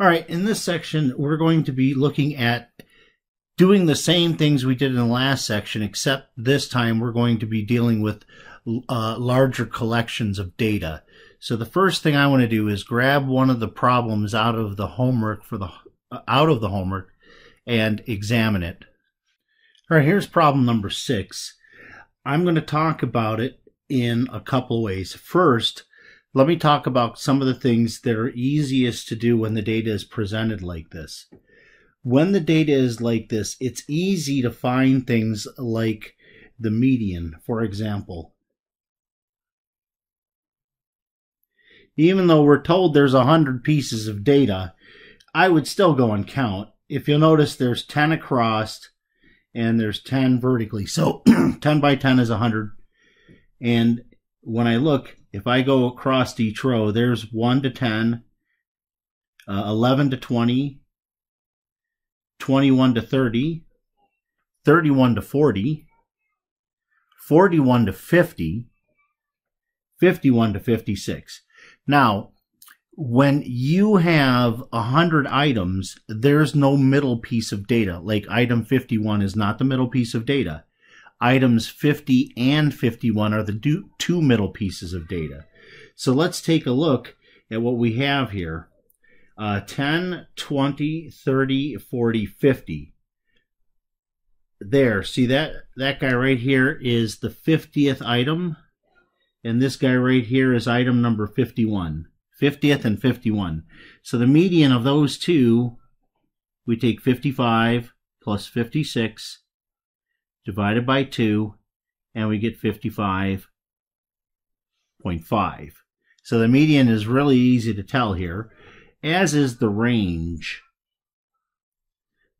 All right, in this section, we're going to be looking at doing the same things we did in the last section, except this time we're going to be dealing with uh, larger collections of data. So the first thing I want to do is grab one of the problems out of the homework for the uh, out of the homework and examine it. All right, here's problem number six. I'm going to talk about it in a couple ways. First, let me talk about some of the things that are easiest to do when the data is presented like this. When the data is like this, it's easy to find things like the median, for example. Even though we're told there's 100 pieces of data, I would still go and count. If you'll notice, there's 10 across and there's 10 vertically. So 10 by 10 is 100. And when I look, if I go across each row, there's 1 to 10, uh, 11 to 20, 21 to 30, 31 to 40, 41 to 50, 51 to 56. Now, when you have a hundred items, there's no middle piece of data. Like item 51 is not the middle piece of data items 50 and 51 are the two middle pieces of data. So let's take a look at what we have here. Uh, 10, 20, 30, 40, 50. There, see that, that guy right here is the 50th item. And this guy right here is item number 51. 50th and 51. So the median of those two, we take 55 plus 56 divided by 2, and we get 55.5. So the median is really easy to tell here, as is the range.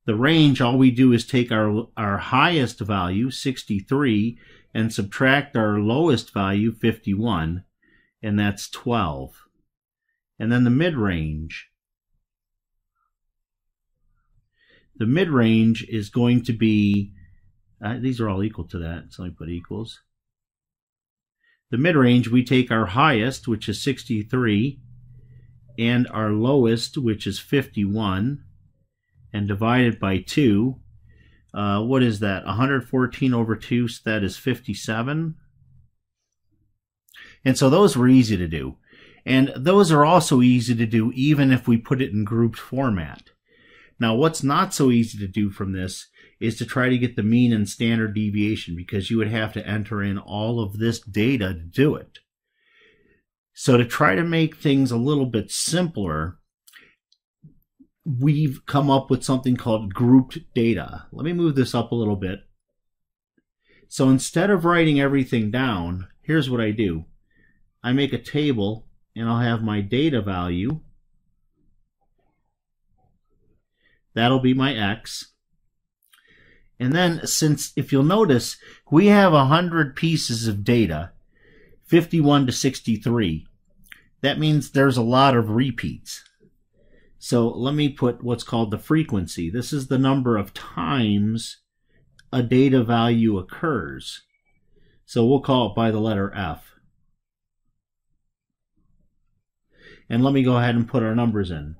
The range, all we do is take our, our highest value, 63, and subtract our lowest value, 51, and that's 12. And then the mid-range. The mid-range is going to be uh, these are all equal to that, so I put equals. The mid-range, we take our highest, which is 63, and our lowest, which is 51, and divide it by 2. Uh, what is that? 114 over 2, so that is 57. And so those were easy to do. And those are also easy to do even if we put it in grouped format. Now, what's not so easy to do from this is to try to get the mean and standard deviation because you would have to enter in all of this data to do it. So to try to make things a little bit simpler, we've come up with something called grouped data. Let me move this up a little bit. So instead of writing everything down, here's what I do. I make a table and I'll have my data value. That'll be my X. And then since, if you'll notice, we have 100 pieces of data, 51 to 63. That means there's a lot of repeats. So let me put what's called the frequency. This is the number of times a data value occurs. So we'll call it by the letter F. And let me go ahead and put our numbers in.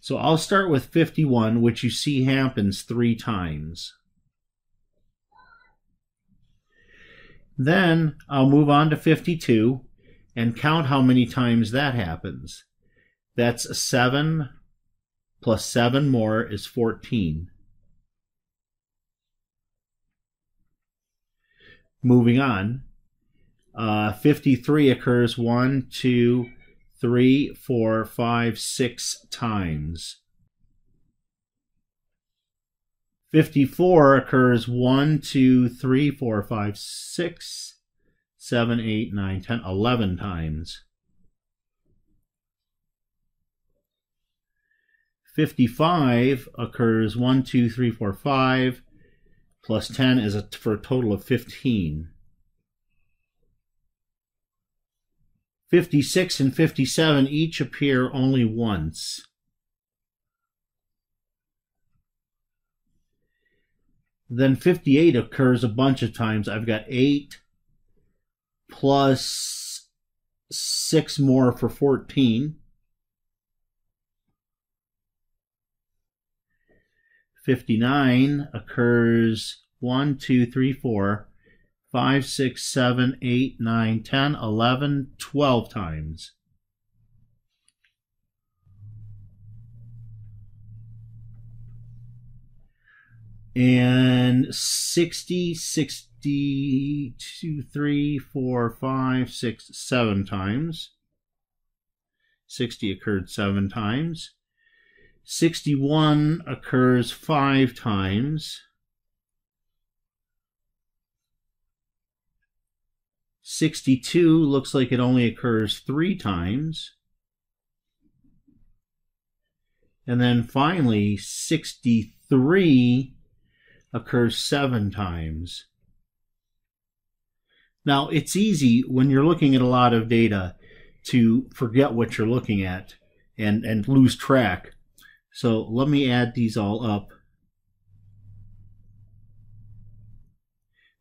So I'll start with 51, which you see happens three times. Then I'll move on to 52 and count how many times that happens. That's 7 plus 7 more is 14. Moving on, uh, 53 occurs 1, 2, 3, 4, 5, 6 times. 54 occurs 1, 2, 3, 4, 5, 6, 7, 8, 9, 10, 11 times. 55 occurs 1, 2, 3, 4, 5, plus 10 is a, for a total of 15. 56 and 57 each appear only once. Then 58 occurs a bunch of times. I've got 8 plus 6 more for 14. 59 occurs 1, 2, 3, 4, 5, 6, 7, 8, 9, 10, 11, 12 times. And 60, 62, 3, 4, 5, 6, 7 times. 60 occurred 7 times. 61 occurs 5 times. 62 looks like it only occurs 3 times. And then finally, 63 occurs 7 times. Now, it's easy when you're looking at a lot of data to forget what you're looking at and, and lose track. So let me add these all up.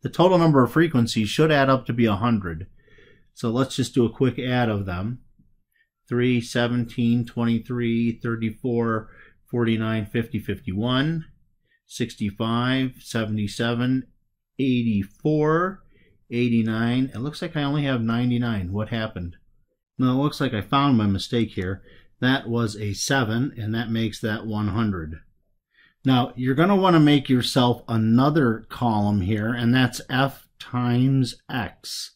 The total number of frequencies should add up to be 100. So let's just do a quick add of them. 3, 17, 23, 34, 49, 50, 51, 65, 77, 84, 89. It looks like I only have 99. What happened? Now it looks like I found my mistake here. That was a 7, and that makes that 100. Now, you're going to want to make yourself another column here, and that's f times x.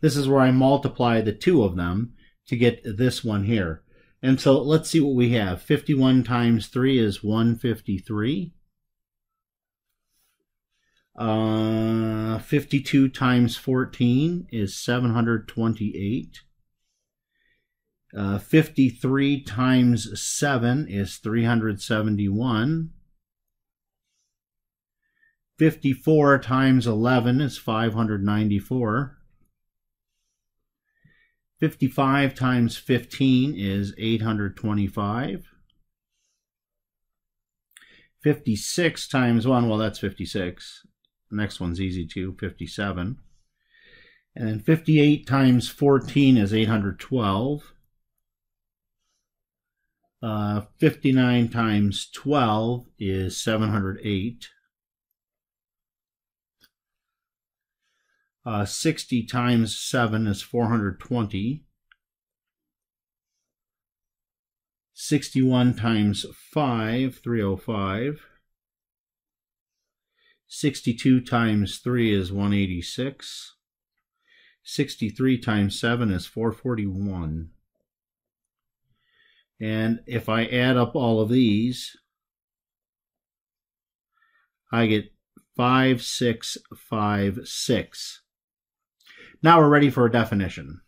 This is where I multiply the two of them to get this one here. And so let's see what we have. 51 times 3 is 153. Uh, 52 times 14 is 728. Uh, 53 times 7 is 371. 54 times 11 is 594. 55 times 15 is 825. 56 times 1, well, that's 56. The next one's easy too, 57. And then 58 times 14 is 812. Uh, 59 times 12 is 708. Uh, 60 times 7 is 420. 61 times 5, 305. 62 times 3 is 186. 63 times 7 is 441. And if I add up all of these, I get 5656. Now we're ready for a definition.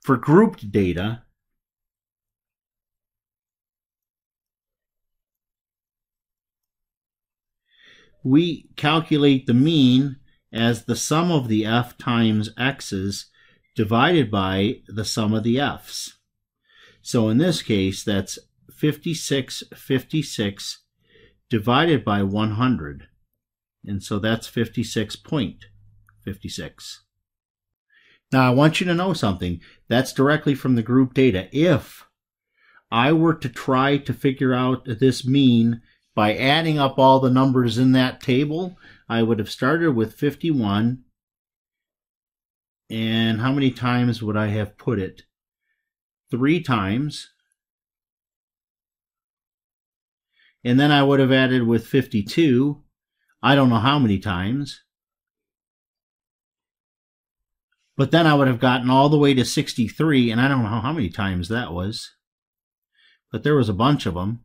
For grouped data, we calculate the mean as the sum of the f times x's divided by the sum of the f's. So in this case, that's 5656 divided by 100. And so that's 56.56. Now I want you to know something. That's directly from the group data. If I were to try to figure out this mean by adding up all the numbers in that table, I would have started with 51 and how many times would I have put it? Three times. And then I would have added with 52, I don't know how many times. But then I would have gotten all the way to 63, and I don't know how many times that was. But there was a bunch of them.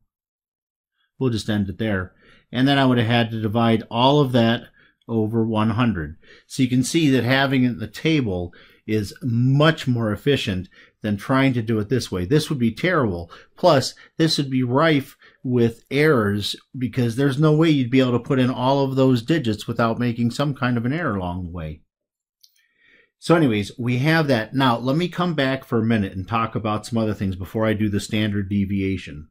We'll just end it there. And then I would have had to divide all of that over 100. So you can see that having it in the table is much more efficient than trying to do it this way. This would be terrible. Plus, this would be rife with errors because there's no way you'd be able to put in all of those digits without making some kind of an error along the way. So anyways, we have that. Now, let me come back for a minute and talk about some other things before I do the standard deviation.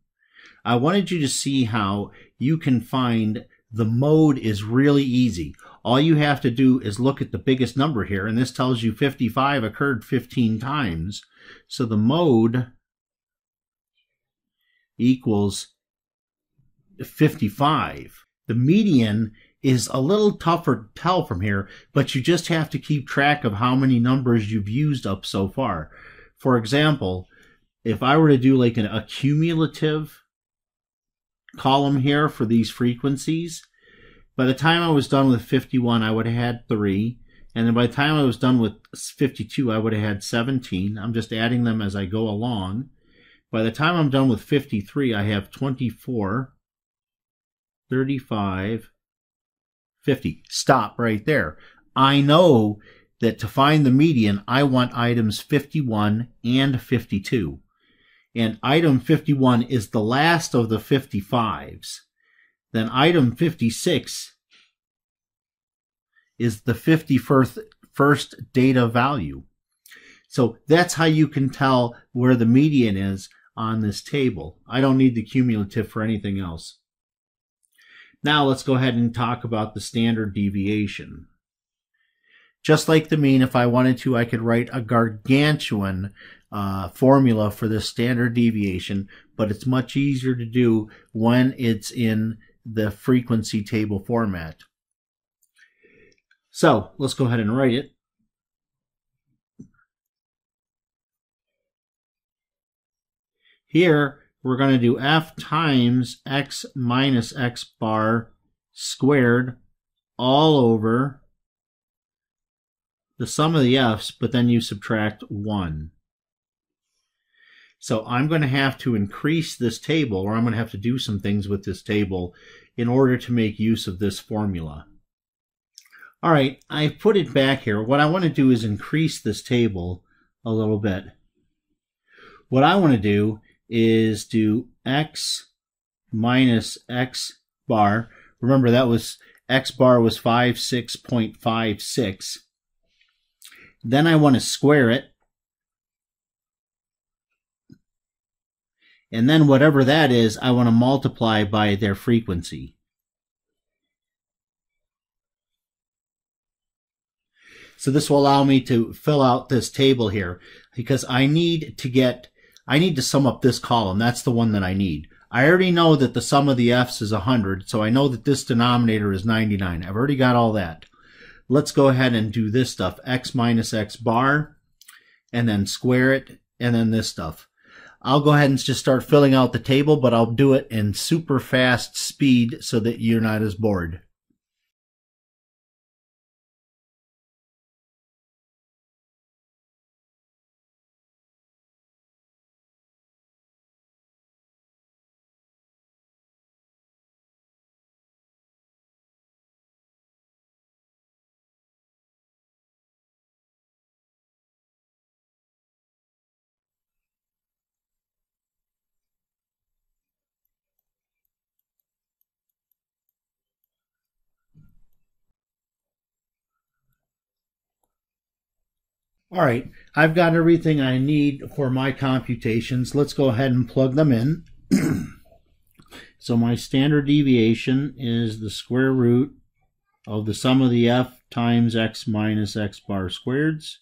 I wanted you to see how you can find the mode is really easy. All you have to do is look at the biggest number here, and this tells you 55 occurred 15 times. So the mode equals 55. The median is a little tougher to tell from here, but you just have to keep track of how many numbers you've used up so far. For example, if I were to do like an accumulative column here for these frequencies, by the time I was done with 51, I would have had 3. And then by the time I was done with 52, I would have had 17. I'm just adding them as I go along. By the time I'm done with 53, I have 24, 35, 50. Stop right there. I know that to find the median, I want items 51 and 52. And item 51 is the last of the 55s. Then item 56 is the 51st first data value. So that's how you can tell where the median is on this table. I don't need the cumulative for anything else. Now let's go ahead and talk about the standard deviation. Just like the mean, if I wanted to, I could write a gargantuan uh, formula for the standard deviation, but it's much easier to do when it's in the frequency table format. So let's go ahead and write it. Here, we're going to do f times x minus x bar squared all over the sum of the f's, but then you subtract 1. So I'm going to have to increase this table, or I'm going to have to do some things with this table in order to make use of this formula. All right, I put it back here. What I want to do is increase this table a little bit. What I want to do is do x minus x bar. Remember that was x bar was 56.56. Then I want to square it. And then whatever that is, I want to multiply by their frequency. So this will allow me to fill out this table here because I need to get, I need to sum up this column. That's the one that I need. I already know that the sum of the F's is 100, so I know that this denominator is 99. I've already got all that. Let's go ahead and do this stuff. X minus X bar, and then square it, and then this stuff. I'll go ahead and just start filling out the table, but I'll do it in super fast speed so that you're not as bored. All right, I've got everything I need for my computations. Let's go ahead and plug them in. so my standard deviation is the square root of the sum of the f times x minus x bar squareds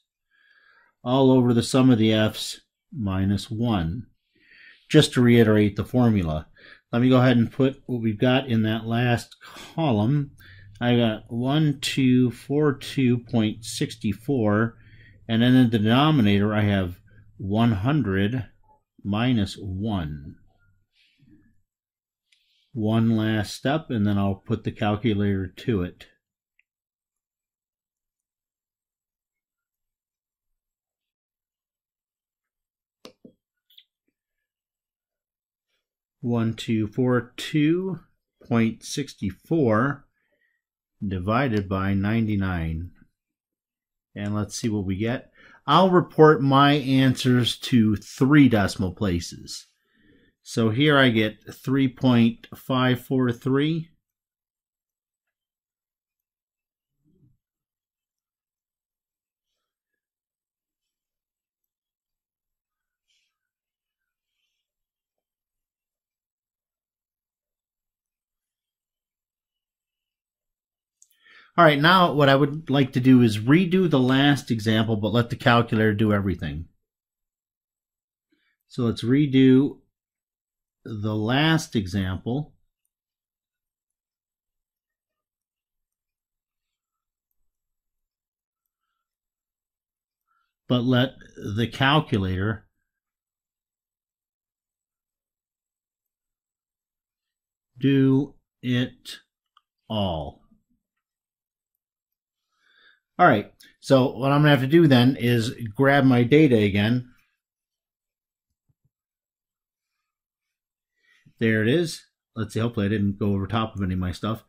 all over the sum of the f's minus 1. Just to reiterate the formula, let me go ahead and put what we've got in that last column. I got 1242.64 and then in the denominator, I have 100 minus 1. One last step, and then I'll put the calculator to it. One two four two point sixty four divided by ninety nine and let's see what we get. I'll report my answers to three decimal places. So here I get 3.543. All right, now what I would like to do is redo the last example, but let the calculator do everything. So let's redo the last example, but let the calculator do it all. All right, so what I'm going to have to do then is grab my data again. There it is. Let's see, hopefully I didn't go over top of any of my stuff.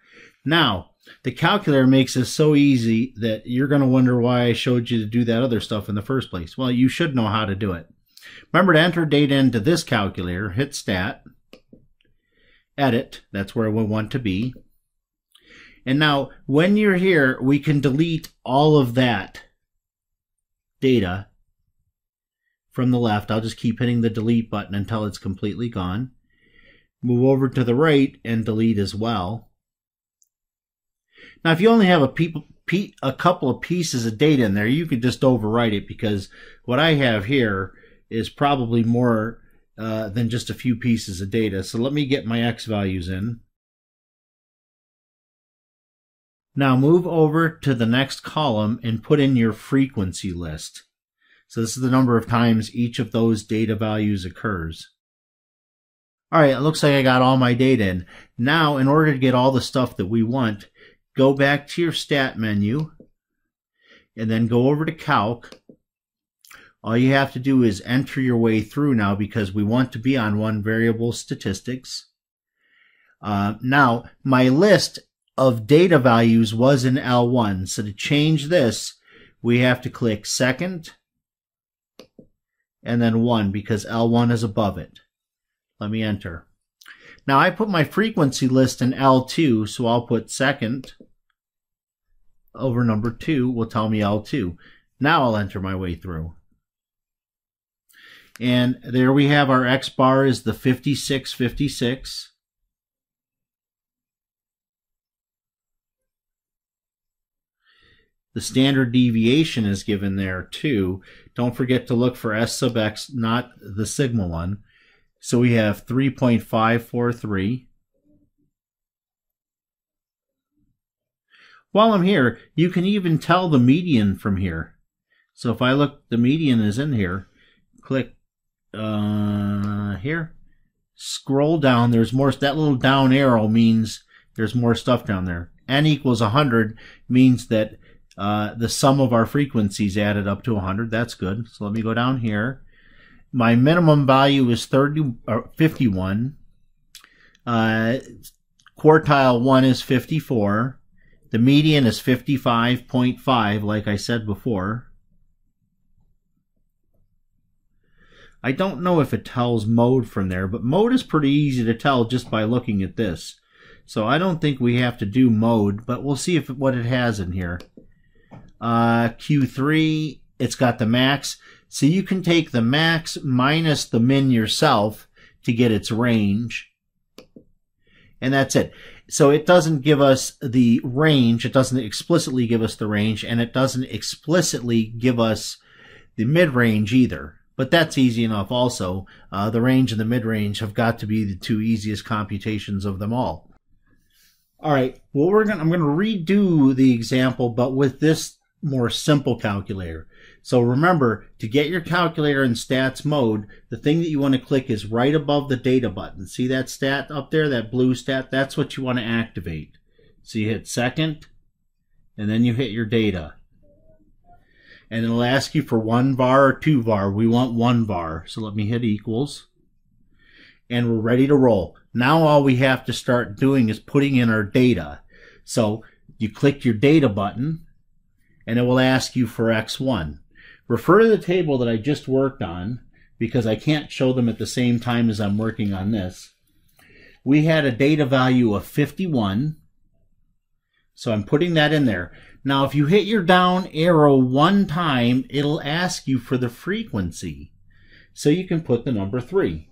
Now, the calculator makes this so easy that you're going to wonder why I showed you to do that other stuff in the first place. Well, you should know how to do it. Remember to enter data into this calculator, hit stat, edit, that's where we want to be. And now, when you're here, we can delete all of that data from the left. I'll just keep hitting the delete button until it's completely gone. Move over to the right and delete as well. Now, if you only have a, people, a couple of pieces of data in there, you could just overwrite it because what I have here is probably more uh, than just a few pieces of data. So let me get my x values in. Now move over to the next column and put in your frequency list. So this is the number of times each of those data values occurs. All right, it looks like I got all my data in. Now, in order to get all the stuff that we want, go back to your stat menu and then go over to calc. All you have to do is enter your way through now because we want to be on one variable statistics. Uh, now, my list of data values was in L1. So to change this, we have to click second and then 1 because L1 is above it. Let me enter. Now I put my frequency list in L2, so I'll put second over number 2 will tell me L2. Now I'll enter my way through. And there we have our X bar is the 5656. The standard deviation is given there too. Don't forget to look for S sub x, not the sigma one. So we have 3.543. While I'm here, you can even tell the median from here. So if I look, the median is in here. Click uh, here. Scroll down. There's more. That little down arrow means there's more stuff down there. N equals 100 means that uh, the sum of our frequencies added up to 100. That's good. So let me go down here. My minimum value is 30 or uh, 51. Uh, quartile 1 is 54. The median is 55.5, like I said before. I don't know if it tells mode from there, but mode is pretty easy to tell just by looking at this. So I don't think we have to do mode, but we'll see if what it has in here. Uh, Q3, it's got the max. So you can take the max minus the min yourself to get its range. And that's it. So it doesn't give us the range. It doesn't explicitly give us the range and it doesn't explicitly give us the mid-range either. But that's easy enough also. Uh, the range and the mid-range have got to be the two easiest computations of them all. All right. Well, we're going I'm going to redo the example, but with this more simple calculator. So remember, to get your calculator in stats mode, the thing that you want to click is right above the data button. See that stat up there, that blue stat? That's what you want to activate. So you hit second, and then you hit your data. And it'll ask you for one var or two var. We want one var. So let me hit equals. And we're ready to roll. Now all we have to start doing is putting in our data. So you click your data button, and it will ask you for X1. Refer to the table that I just worked on because I can't show them at the same time as I'm working on this. We had a data value of 51. So I'm putting that in there. Now, if you hit your down arrow one time, it'll ask you for the frequency. So you can put the number 3.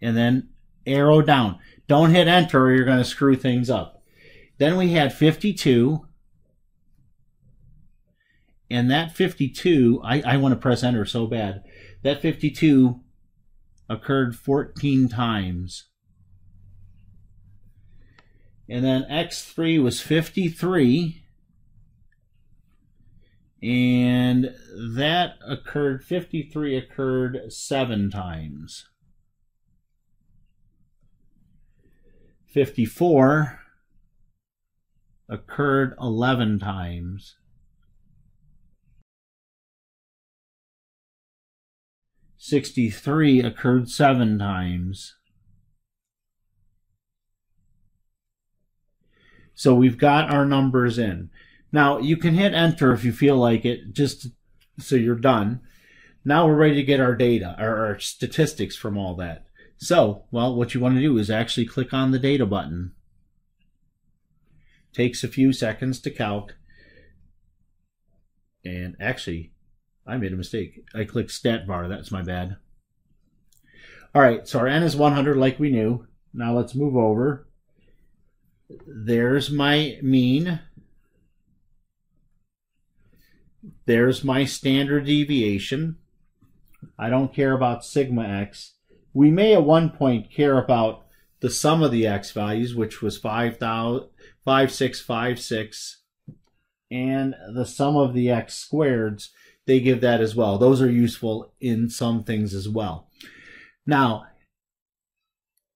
And then arrow down. Don't hit enter or you're going to screw things up. Then we had 52. And that 52, I, I want to press enter so bad. That 52 occurred 14 times. And then X3 was 53. And that occurred, 53 occurred seven times. 54 occurred 11 times. 63 occurred seven times. So we've got our numbers in. Now you can hit enter if you feel like it, just so you're done. Now we're ready to get our data, our, our statistics from all that. So, well, what you want to do is actually click on the data button. Takes a few seconds to calc. And actually, I made a mistake. I clicked stat bar. That's my bad. All right, so our n is 100 like we knew. Now let's move over. There's my mean. There's my standard deviation. I don't care about sigma x. We may at one point care about the sum of the x values, which was 5656, and the sum of the x squareds, they give that as well. Those are useful in some things as well. Now,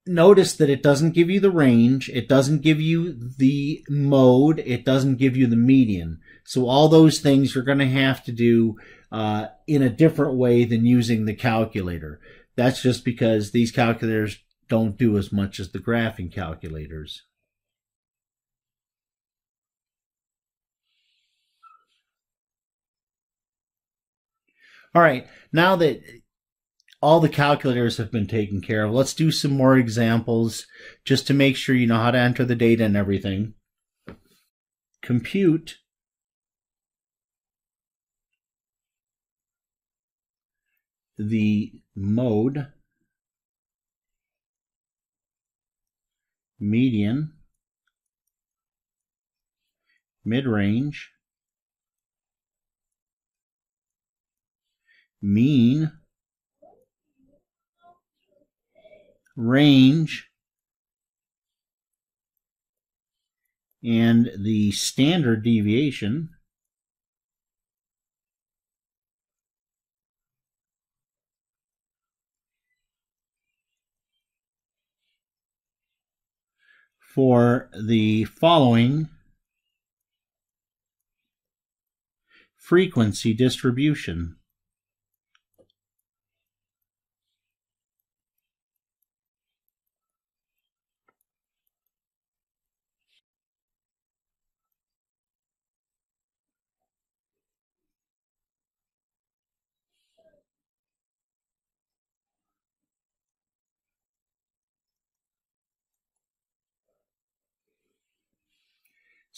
notice that it doesn't give you the range, it doesn't give you the mode, it doesn't give you the median. So all those things you're going to have to do uh, in a different way than using the calculator. That's just because these calculators don't do as much as the graphing calculators. All right, now that all the calculators have been taken care of, let's do some more examples just to make sure you know how to enter the data and everything. Compute the mode, median, mid-range, mean, range, and the standard deviation for the following frequency distribution.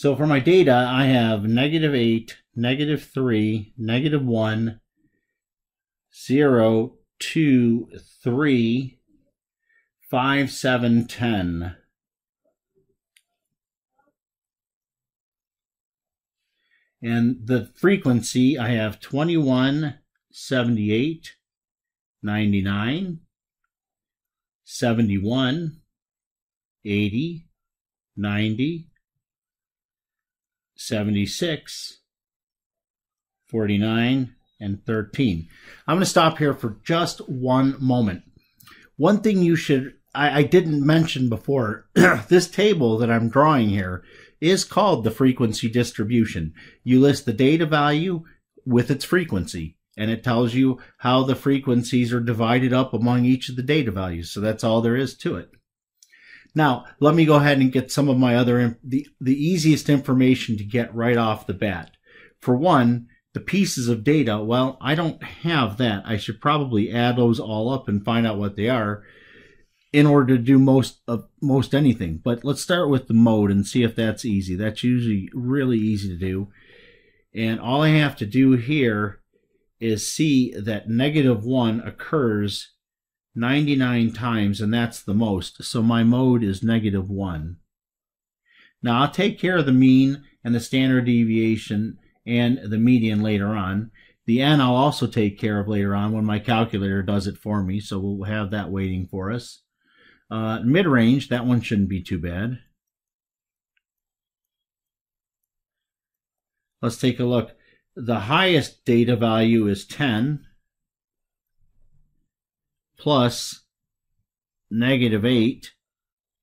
So for my data, I have negative 8, negative 3, negative 1, 0, 2, 3, 5, 7, 10. And the frequency, I have 21, 78, 99, 71, 80, 90, 76, 49, and 13. I'm going to stop here for just one moment. One thing you should, I, I didn't mention before, this table that I'm drawing here is called the frequency distribution. You list the data value with its frequency, and it tells you how the frequencies are divided up among each of the data values. So that's all there is to it. Now, let me go ahead and get some of my other, the, the easiest information to get right off the bat. For one, the pieces of data, well, I don't have that. I should probably add those all up and find out what they are in order to do most of most anything. But let's start with the mode and see if that's easy. That's usually really easy to do. And all I have to do here is see that negative 1 occurs 99 times, and that's the most. So my mode is negative 1. Now I'll take care of the mean and the standard deviation and the median later on. The n I'll also take care of later on when my calculator does it for me, so we'll have that waiting for us. Uh, mid-range, that one shouldn't be too bad. Let's take a look. The highest data value is 10 plus negative 8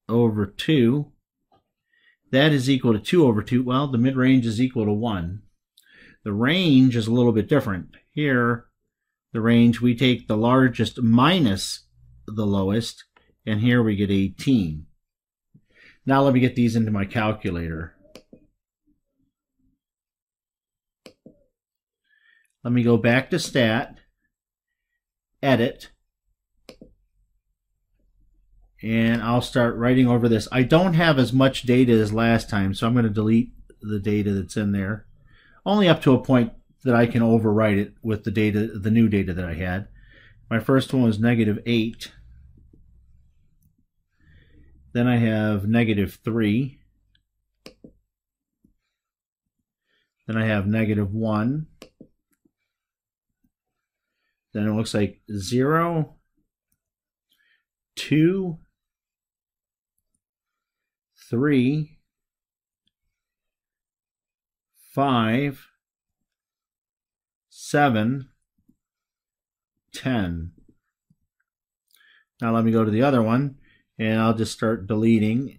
over 2. That is equal to 2 over 2. Well, the mid-range is equal to 1. The range is a little bit different. Here, the range, we take the largest minus the lowest, and here we get 18. Now let me get these into my calculator. Let me go back to stat, edit, and I'll start writing over this. I don't have as much data as last time, so I'm going to delete the data that's in there only up to a point that I can overwrite it with the data, the new data that I had. My first one was negative 8. Then I have negative 3. Then I have negative 1. Then it looks like 0, 2, 3, five, seven, ten. Now let me go to the other one, and I'll just start deleting.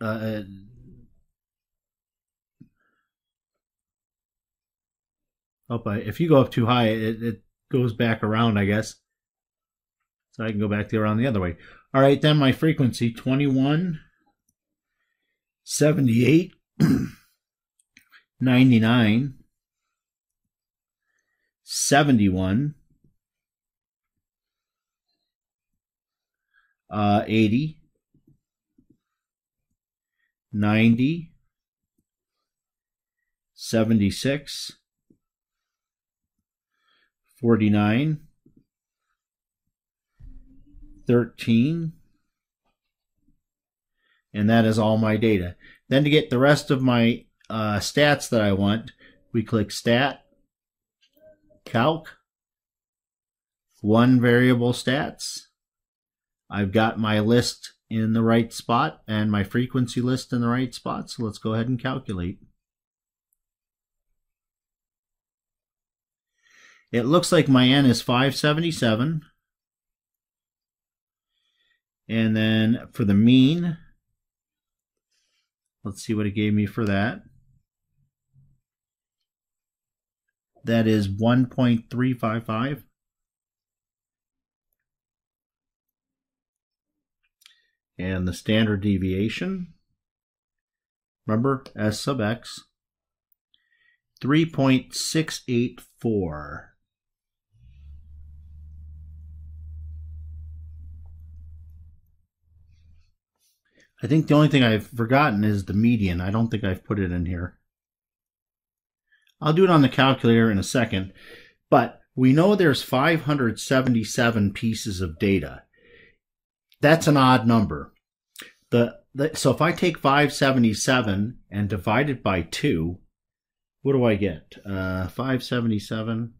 Uh, oh, if you go up too high, it, it goes back around, I guess. So I can go back there around the other way. All right, then my frequency, 21, 78. 99, 71, uh, 80, 90, 76, 49, 13, and that is all my data. Then to get the rest of my uh, stats that I want, we click Stat, Calc, one variable stats. I've got my list in the right spot and my frequency list in the right spot, so let's go ahead and calculate. It looks like my N is 577. And then for the mean, let's see what it gave me for that. that is 1.355. And the standard deviation, remember, S sub x, 3.684. I think the only thing I've forgotten is the median. I don't think I've put it in here. I'll do it on the calculator in a second, but we know there's 577 pieces of data. That's an odd number. The, the so if I take 577 and divide it by 2, what do I get? Uh, 577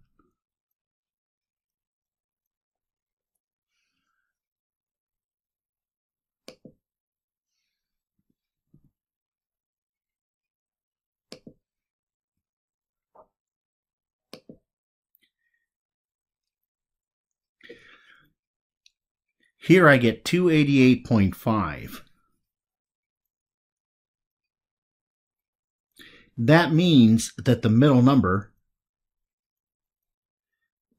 Here I get 288.5. That means that the middle number,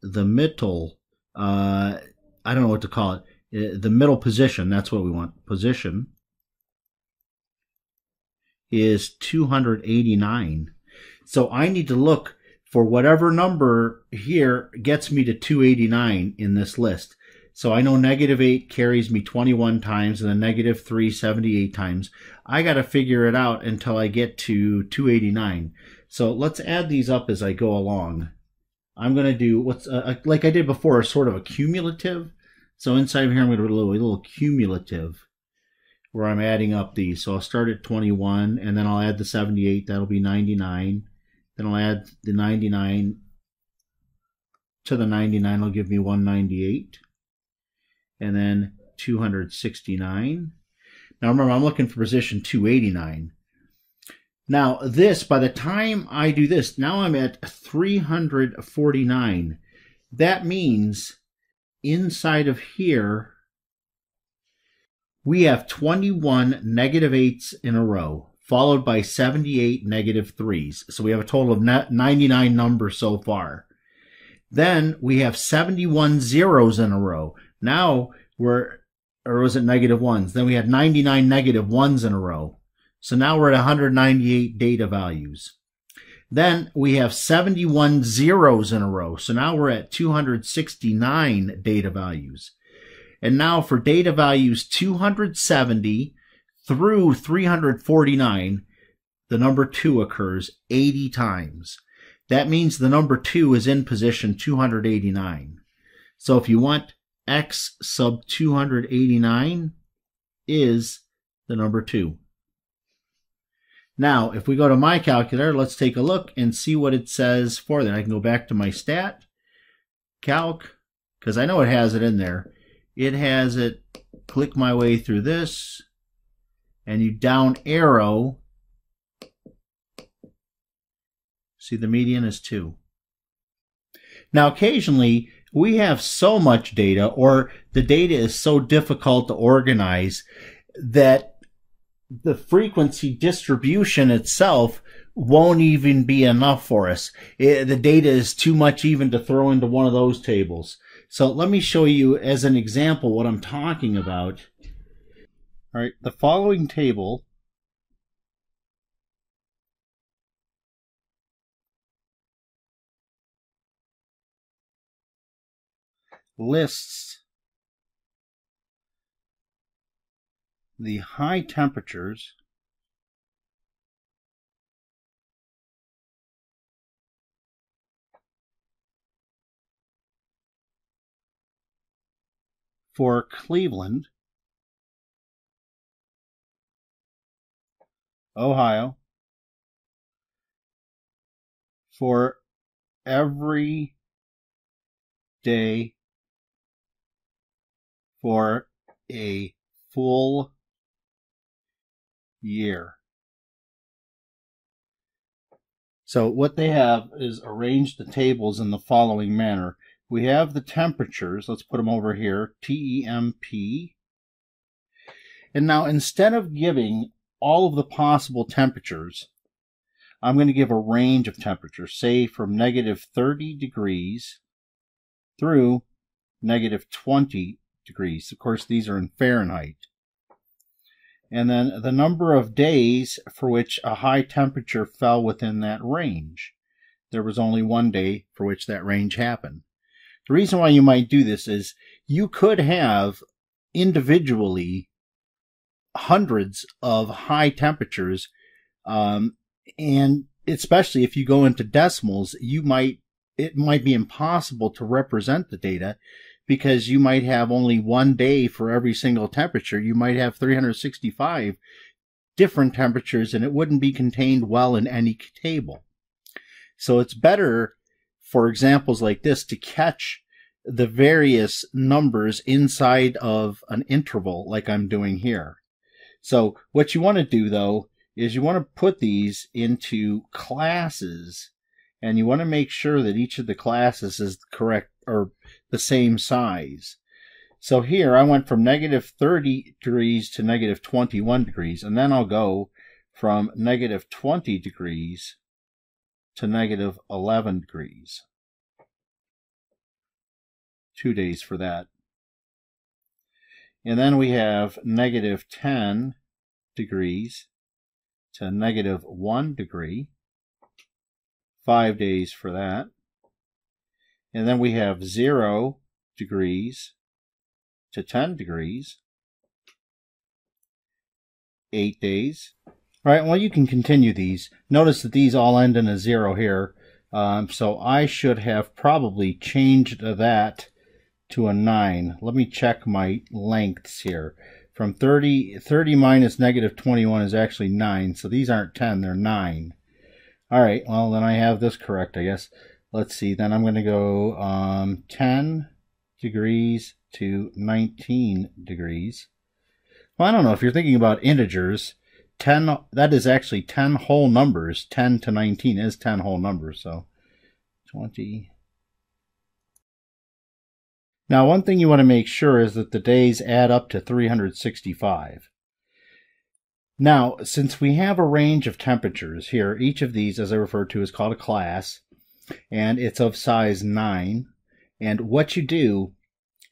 the middle, uh, I don't know what to call it, uh, the middle position, that's what we want, position, is 289. So I need to look for whatever number here gets me to 289 in this list. So I know negative 8 carries me 21 times and then negative 3 78 times. I got to figure it out until I get to 289. So let's add these up as I go along. I'm going to do what's uh, uh, like I did before, a sort of a cumulative. So inside here, I'm going to do a little, a little cumulative where I'm adding up these. So I'll start at 21 and then I'll add the 78. That'll be 99. Then I'll add the 99 to the 99 It'll give me 198. And then 269. Now remember, I'm looking for position 289. Now this, by the time I do this, now I'm at 349. That means inside of here, we have 21 negative 8s in a row, followed by 78 negative 3s. So we have a total of 99 numbers so far. Then we have 71 zeros in a row. Now we're, or was it negative ones? Then we had 99 negative ones in a row. So now we're at 198 data values. Then we have 71 zeros in a row. So now we're at 269 data values. And now for data values 270 through 349, the number 2 occurs 80 times. That means the number 2 is in position 289. So if you want x sub 289 is the number 2. Now, if we go to my calculator, let's take a look and see what it says for that. I can go back to my stat, calc, because I know it has it in there. It has it, click my way through this, and you down arrow See, the median is 2. Now, occasionally, we have so much data, or the data is so difficult to organize, that the frequency distribution itself won't even be enough for us. It, the data is too much even to throw into one of those tables. So let me show you as an example what I'm talking about. All right, the following table lists the high temperatures for Cleveland, Ohio, for every day for a full year. So what they have is arranged the tables in the following manner. We have the temperatures. Let's put them over here. TEMP. And now instead of giving all of the possible temperatures, I'm going to give a range of temperatures, say from negative 30 degrees through negative 20 degrees. Of course, these are in Fahrenheit. And then the number of days for which a high temperature fell within that range. There was only one day for which that range happened. The reason why you might do this is you could have individually hundreds of high temperatures, um, and especially if you go into decimals, you might it might be impossible to represent the data because you might have only one day for every single temperature. You might have 365 different temperatures and it wouldn't be contained well in any table. So it's better for examples like this to catch the various numbers inside of an interval like I'm doing here. So what you want to do though is you want to put these into classes and you want to make sure that each of the classes is the correct or the same size. So here I went from negative 30 degrees to negative 21 degrees, and then I'll go from negative 20 degrees to negative 11 degrees. Two days for that. And then we have negative 10 degrees to negative 1 degree. Five days for that. And then we have 0 degrees to 10 degrees. 8 days. All right, well, you can continue these. Notice that these all end in a 0 here. Um, so I should have probably changed that to a 9. Let me check my lengths here. From 30, 30 minus negative 21 is actually 9. So these aren't 10, they're 9. All right, well, then I have this correct, I guess. Let's see, then I'm going to go um, 10 degrees to 19 degrees. Well, I don't know. If you're thinking about integers, 10, that is actually 10 whole numbers. 10 to 19 is 10 whole numbers, so 20. Now, one thing you want to make sure is that the days add up to 365. Now, since we have a range of temperatures here, each of these, as I referred to, is called a class, and it's of size 9. And what you do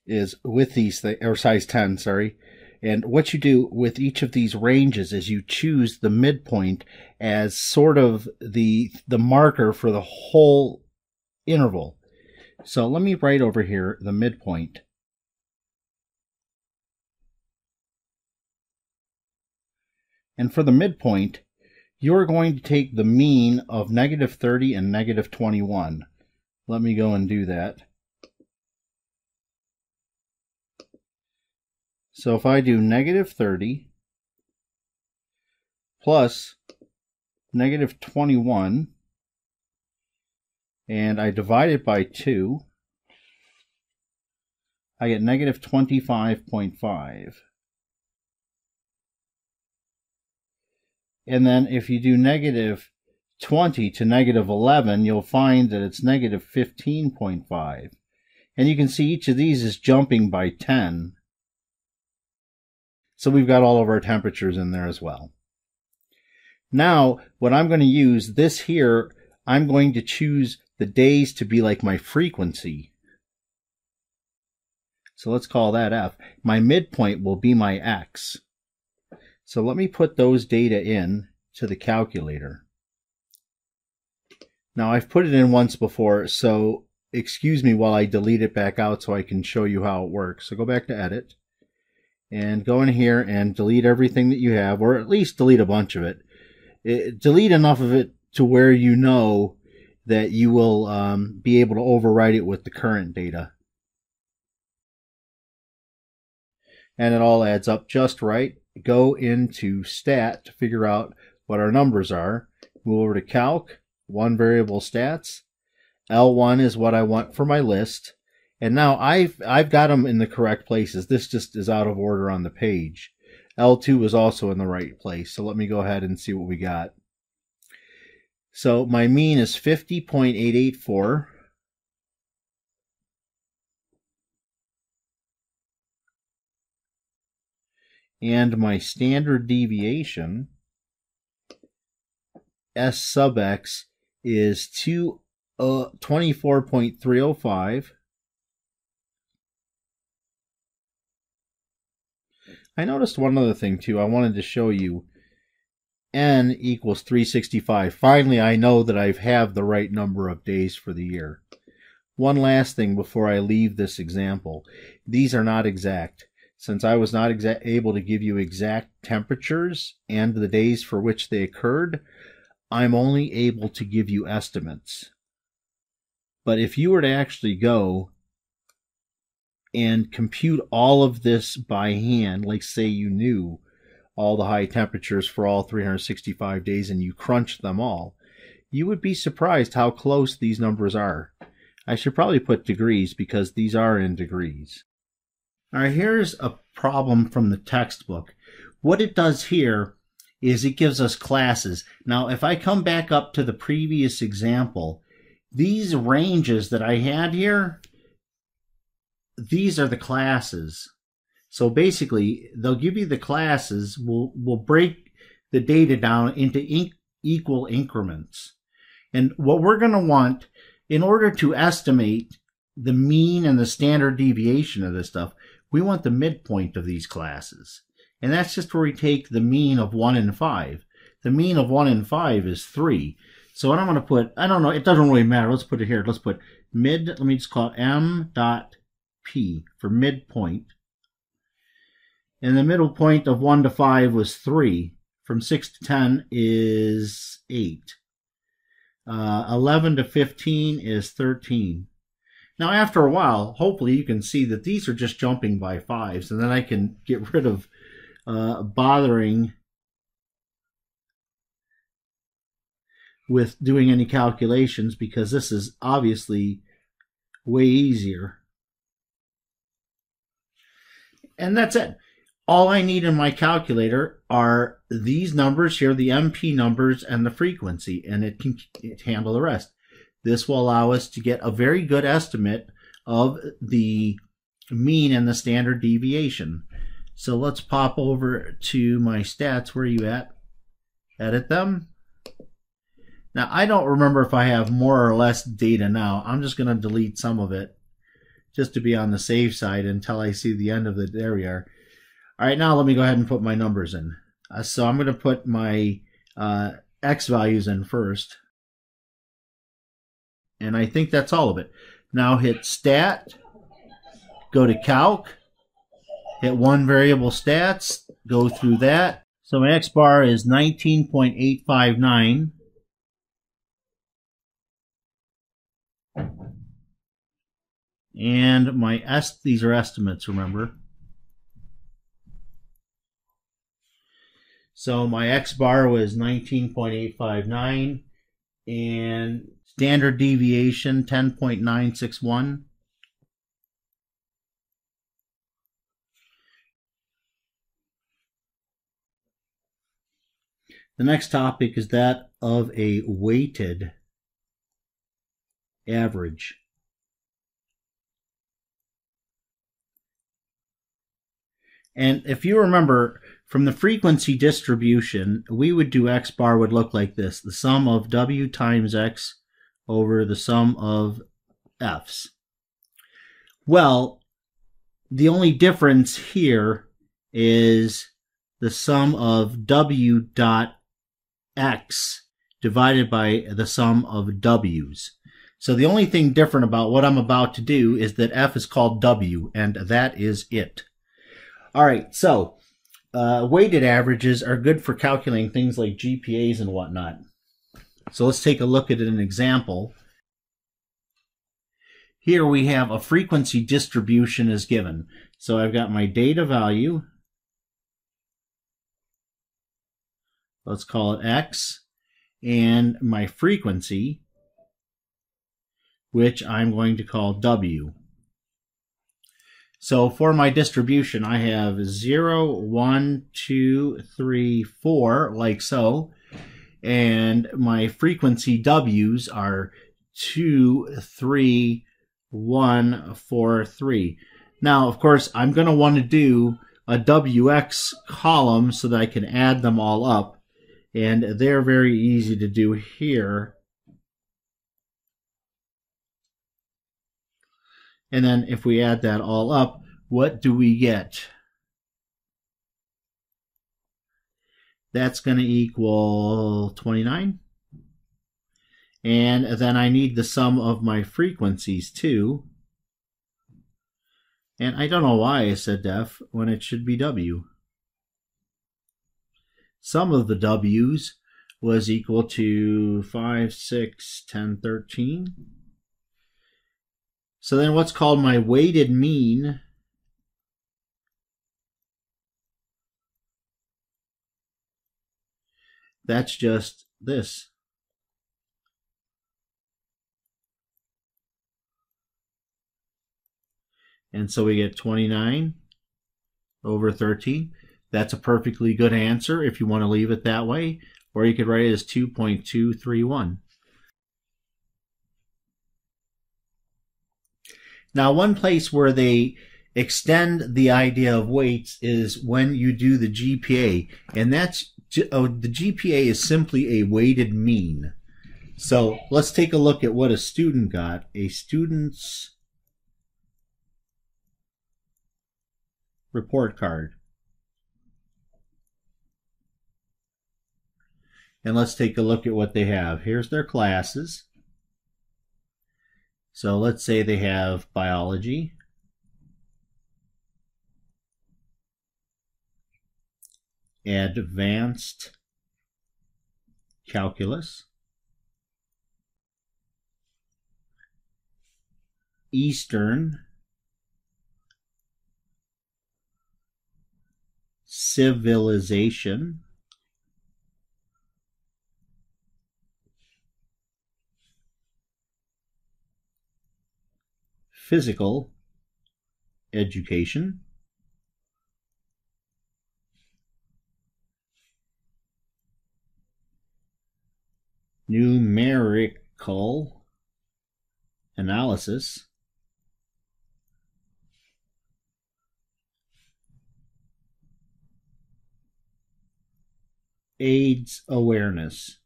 is with these, th- or size 10, sorry, and what you do with each of these ranges is you choose the midpoint as sort of the the marker for the whole interval. So let me write over here the midpoint. And for the midpoint, you're going to take the mean of negative 30 and negative 21. Let me go and do that. So if I do negative 30 plus negative 21, and I divide it by 2, I get negative 25.5. And then if you do negative 20 to negative 11, you'll find that it's negative 15.5. And you can see each of these is jumping by 10. So we've got all of our temperatures in there as well. Now, what I'm going to use, this here, I'm going to choose the days to be like my frequency. So let's call that F. My midpoint will be my X. So let me put those data in to the calculator. Now I've put it in once before, so excuse me while I delete it back out so I can show you how it works. So go back to edit and go in here and delete everything that you have, or at least delete a bunch of it. it delete enough of it to where you know that you will um, be able to overwrite it with the current data. And it all adds up just right. Go into stat to figure out what our numbers are. Move over to calc, one variable stats. L1 is what I want for my list. And now I've, I've got them in the correct places. This just is out of order on the page. L2 is also in the right place. So let me go ahead and see what we got. So my mean is 50.884. And my standard deviation, S sub x, is 2, uh, 24.305. I noticed one other thing too. I wanted to show you n equals 365. Finally, I know that I have the right number of days for the year. One last thing before I leave this example. These are not exact. Since I was not able to give you exact temperatures and the days for which they occurred, I'm only able to give you estimates. But if you were to actually go and compute all of this by hand, like say you knew all the high temperatures for all 365 days and you crunched them all, you would be surprised how close these numbers are. I should probably put degrees because these are in degrees. All right, here's a problem from the textbook. What it does here is it gives us classes. Now, if I come back up to the previous example, these ranges that I had here, these are the classes. So basically, they'll give you the classes. We'll, we'll break the data down into in equal increments. And what we're going to want, in order to estimate the mean and the standard deviation of this stuff, we want the midpoint of these classes. And that's just where we take the mean of 1 and 5. The mean of 1 and 5 is 3. So what I'm going to put, I don't know, it doesn't really matter. Let's put it here. Let's put mid, let me just call it m dot p for midpoint. And the middle point of 1 to 5 was 3. From 6 to 10 is 8. Uh, 11 to 15 is 13. Now, after a while, hopefully you can see that these are just jumping by fives, and then I can get rid of uh, bothering with doing any calculations because this is obviously way easier. And that's it. All I need in my calculator are these numbers here, the MP numbers and the frequency, and it can handle the rest. This will allow us to get a very good estimate of the mean and the standard deviation. So let's pop over to my stats. Where are you at? Edit them. Now, I don't remember if I have more or less data now. I'm just going to delete some of it just to be on the safe side until I see the end of the. There we are. All right, now let me go ahead and put my numbers in. Uh, so I'm going to put my uh, x values in first. And I think that's all of it. Now hit stat, go to calc, hit one variable stats, go through that. So my x bar is 19.859. And my est these are estimates, remember. So my X bar was 19.859 and standard deviation 10.961. The next topic is that of a weighted average. And if you remember from the frequency distribution, we would do x bar would look like this. The sum of w times x over the sum of f's. Well, the only difference here is the sum of w dot x divided by the sum of w's. So the only thing different about what I'm about to do is that f is called w, and that is it. All right, so uh, weighted averages are good for calculating things like GPAs and whatnot. So let's take a look at an example. Here we have a frequency distribution is given. So I've got my data value. Let's call it X. And my frequency, which I'm going to call W. So for my distribution, I have 0, 1, 2, 3, 4, like so. And my frequency W's are 2, 3, 1, 4, 3. Now, of course, I'm going to want to do a WX column so that I can add them all up. And they're very easy to do here. And then if we add that all up, what do we get? That's going to equal 29. And then I need the sum of my frequencies too. And I don't know why I said def when it should be W. Sum of the W's was equal to 5, 6, 10, 13. So then what's called my weighted mean that's just this. And so we get 29 over 13. That's a perfectly good answer if you want to leave it that way. Or you could write it as 2.231. Now, one place where they extend the idea of weights is when you do the GPA, and that's oh, the GPA is simply a weighted mean. So let's take a look at what a student got. A student's report card. And let's take a look at what they have. Here's their classes. So let's say they have biology, advanced calculus, Eastern civilization, physical education. Numerical analysis. AIDS awareness.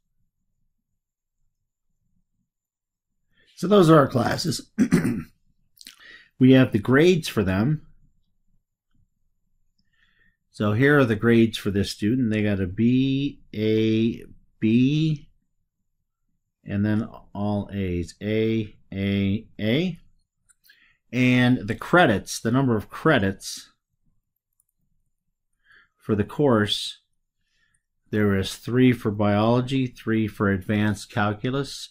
So those are our classes. we have the grades for them. So here are the grades for this student. They got a B, A, B, and then all A's. A, A, A. And the credits, the number of credits for the course, there is three for biology, three for advanced calculus,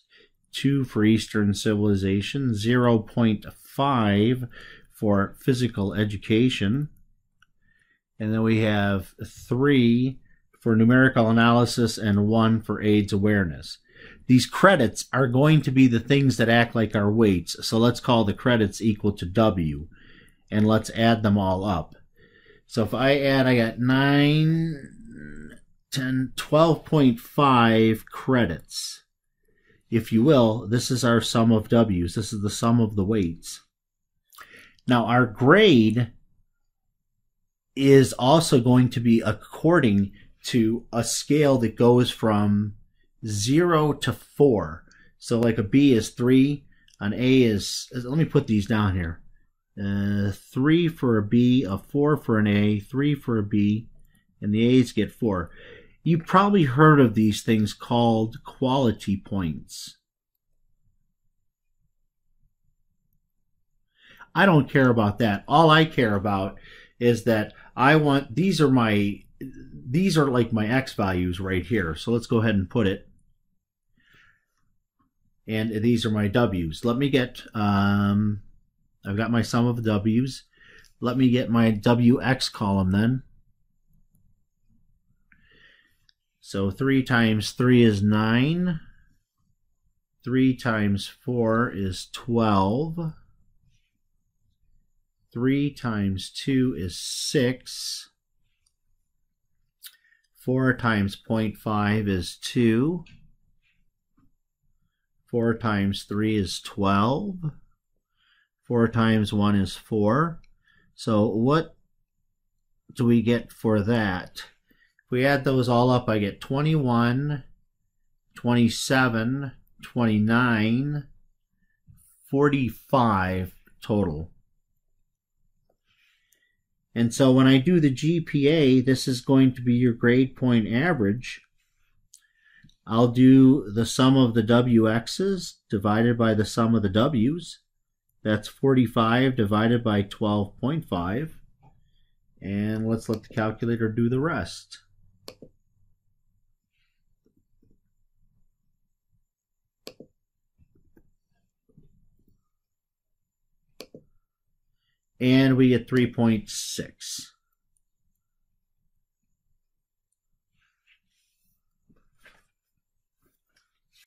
2 for Eastern Civilization, 0.5 for Physical Education, and then we have 3 for Numerical Analysis and 1 for AIDS Awareness. These credits are going to be the things that act like our weights, so let's call the credits equal to W, and let's add them all up. So if I add, I got 9, 10, 12.5 credits if you will, this is our sum of W's. This is the sum of the weights. Now, our grade is also going to be according to a scale that goes from 0 to 4. So, like a B is 3, an A is, let me put these down here. Uh, 3 for a B, a 4 for an A, 3 for a B, and the A's get 4. You've probably heard of these things called quality points. I don't care about that. All I care about is that I want these are my these are like my x values right here. So let's go ahead and put it. And these are my w's. Let me get um I've got my sum of w's. Let me get my wx column then. So 3 times 3 is 9. 3 times 4 is 12. 3 times 2 is 6. 4 times 0.5 is 2. 4 times 3 is 12. 4 times 1 is 4. So what do we get for that? If we add those all up, I get 21, 27, 29, 45 total. And so when I do the GPA, this is going to be your grade point average. I'll do the sum of the WX's divided by the sum of the W's. That's 45 divided by 12.5. And let's let the calculator do the rest. and we get 3.6.